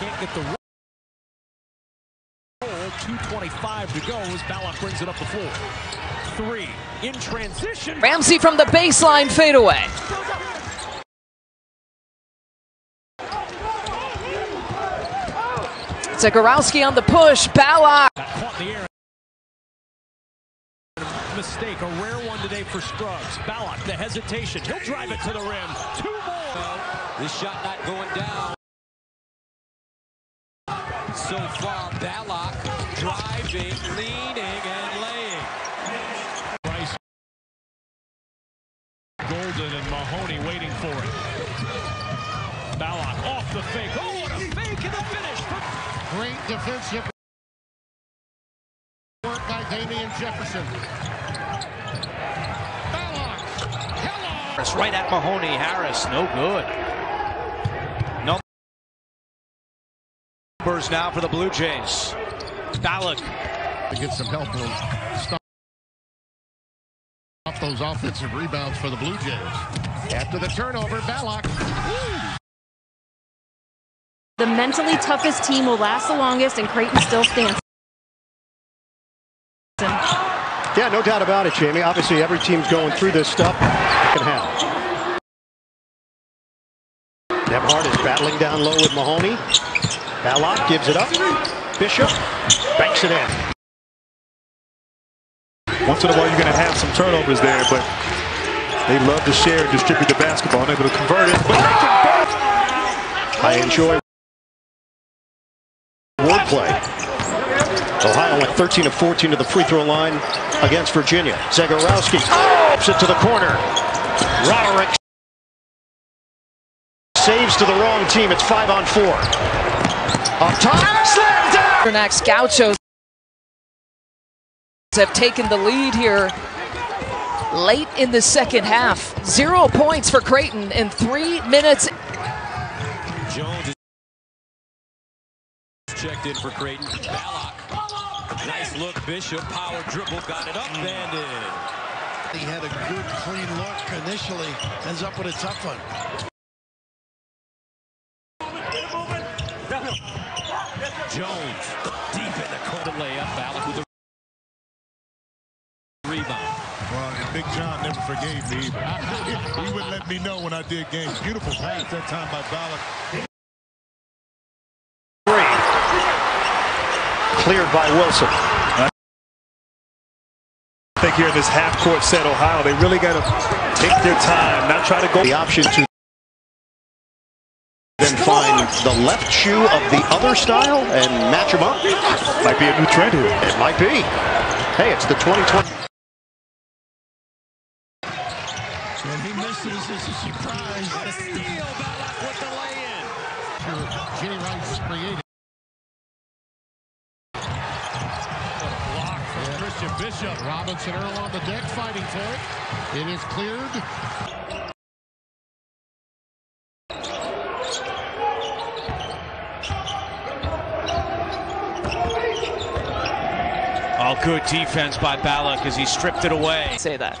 can't get the roll. 2.25 to go as Ballock brings it up the floor. Three in transition. Ramsey from the baseline fadeaway. Zegarowski on the push. Ballock. Caught the air. Mistake, a rare one today for Scruggs. Ballock, the hesitation. He'll drive it to the rim. Two more. This shot not going down. So far, Ballock driving, leaning, and laying. Bryce Golden and Mahoney waiting for it. Ballock off the fake. Oh, what a fake and a finish. Great defensive work by Damien Jefferson. Ballock. Harris right at Mahoney. Harris, no good. Numbers now for the Blue Jays. Ballock. To get some help will stop those offensive rebounds for the Blue Jays. After the turnover, Ballock. The mentally toughest team will last the longest, and Creighton still stands. Yeah, no doubt about it, Jamie. Obviously, every team's going through this stuff. Second half. Nembhard is battling down low with Mahoney. Ballock gives it up. Bishop banks it in. Once in a while, you're going to have some turnovers there, but they love to share and distribute the basketball, unable to convert it. But I enjoy wordplay. Ohio went 13 of 14 to the free throw line against Virginia. Zegarowski flips it to the corner. Roderick saves to the wrong team. It's five on four. Up top, slams down. Next, Gauchos have taken the lead here late in the second half. Zero points for Creighton in three minutes. Jones is checked in for Creighton. Ballock. Nice look. Bishop. Power dribble. Got it up and in. He had a good, clean look initially. Ends up with a tough one. Jones. Deep in the corner layup. Ballock with the rebound. Well, and Big John never forgave me either. he wouldn't let me know when I did games. Beautiful pass that time by Ballock. Three. Cleared by Wilson. I think here in this half-court set, Ohio, they really got to take their time, not try to go. The option to then find the left shoe of the other style and match them up. Might be a new trend here. It might be. Hey, it's the 2020. And he misses. This is a surprise. What a steal. Ballock with the lay-in. Jenny Rice created. What a Block from Christian Bishop. Robinson Earl on the deck fighting for it. It is cleared. Oh, good defense by Ballock as he stripped it away. Say that.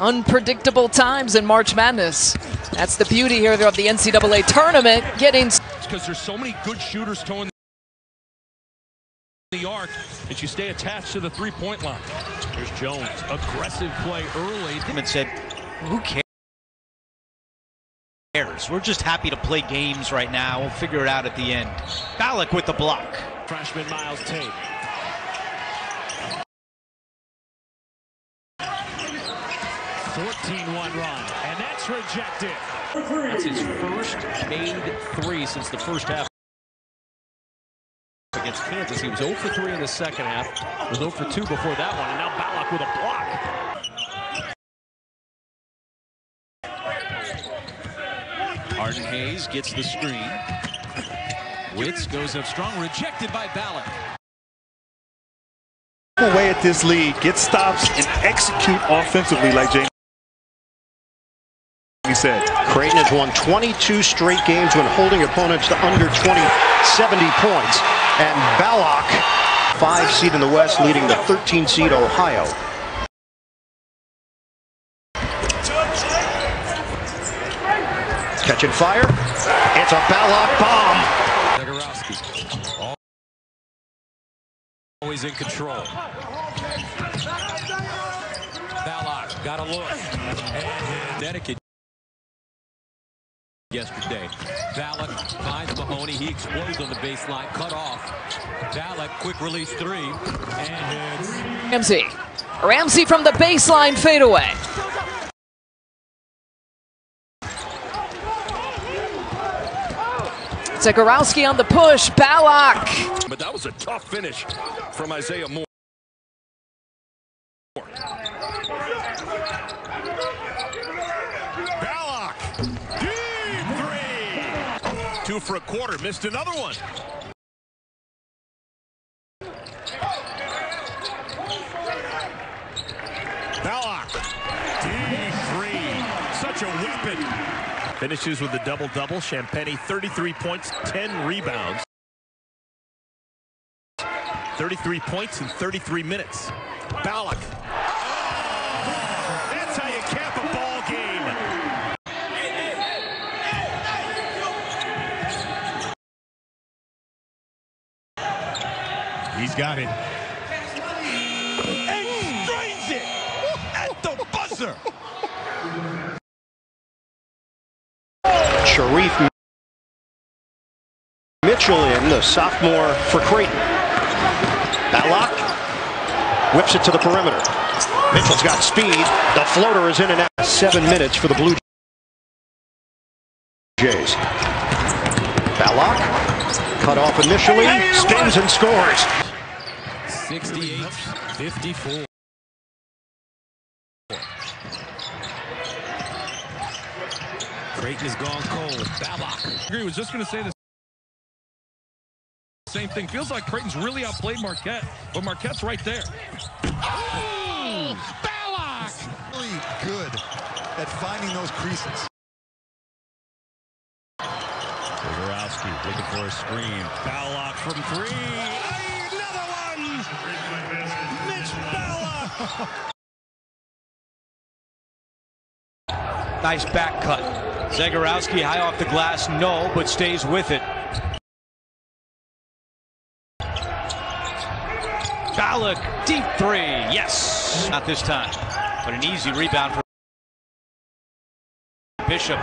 Unpredictable times in March Madness. That's the beauty here of the NCAA tournament. Getting Because there's so many good shooters towing the arc and you stay attached to the three-point line. Here's Jones. Aggressive play early. And said, who cares? We're just happy to play games right now. We'll figure it out at the end. Ballock with the block. Freshman Myles Tate. Fourteen-one run, and that's rejected. That's his first made three since the first half against Kansas. He was 0 for 3 in the second half, was 0 for 2 before that one, and now Ballock with a block. Arden Hayes gets the screen. Witz goes up strong, rejected by Ballock. away at this lead, get stops, and execute offensively like Jamie said. Creighton has won 22 straight games when holding opponents to under 20, 70 points. And Ballock, five seed in the West, leading the 13 seed Ohio. Catching fire. It's a Ballock bomb. Zegarowski. Always in control. Ballock got a look. And Connecticut yesterday. Ballock finds Mahoney. He explodes on the baseline. Cut off. Ballock, quick release three. And hits. Ramsey. Ramsey from the baseline fadeaway. Zegarowski on the push. Ballock. But that was a tough finish from Isaiah Moore. Ballock. Deep three. Two for a quarter. Missed another one. Ballock. Deep three. Such a weapon. Finishes with a double-double. Champagnie, 33 points, 10 rebounds. 33 points in 33 minutes. Ballock. Oh, that's how you cap a ball game. He's got it. Mitchell the sophomore for Creighton. Ballock whips it to the perimeter. Mitchell's got speed. The floater is in and out. Seven minutes for the Blue Jays. Ballock cut off initially, spins and scores. 68 54. Creighton has gone cold. Ballock. I was just going to say the same thing. Feels like Creighton's really outplayed Marquette, but Marquette's right there. Oh, Ballock! Really good at finding those creases. Zegarowski looking for a screen. Ballock from three. Another one! Mitch Ballock! Nice back cut. Zegarowski high off the glass, no, but stays with it. Ballock, deep three. Yes. Not this time, but an easy rebound for Bishop.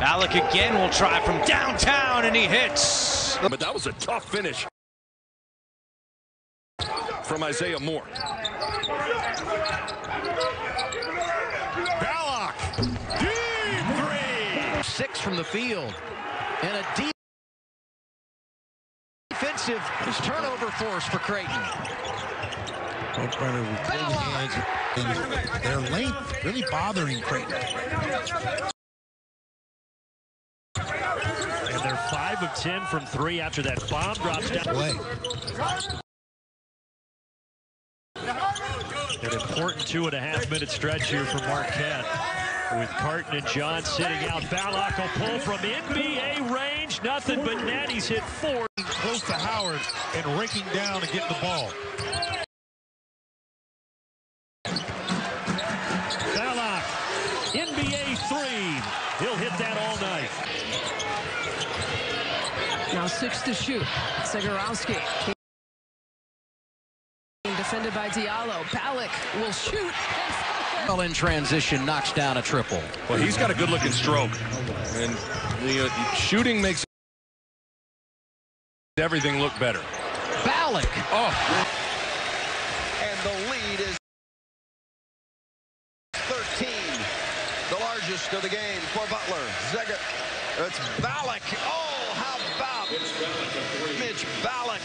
Ballock again will try from downtown, and he hits. But that was a tough finish from Isaiah Moore. Ballock! Deep three! Six from the field. And a deep defensive turnover force for Creighton. Their length really bothering Creighton. And they're 5 of 10 from 3 after that bomb drops down. Play. An important two and a half minute stretch here for Marquette. With Carton and John sitting out. Ballock will pull from NBA range. Nothing but net. He's hit four. Close to Howard and raking down and getting the ball. Ballock, NBA three. He'll hit that all night. Now six to shoot. Zegarowski. Defended by Diallo. Ballock will shoot. Well, in transition, knocks down a triple. Well, he's got a good-looking stroke, and the uh, shooting makes everything look better. Ballock. Oh, And the lead is 13. The largest of the game for Butler. Zega. It's Ballock. Oh, how about Mitch Ballock?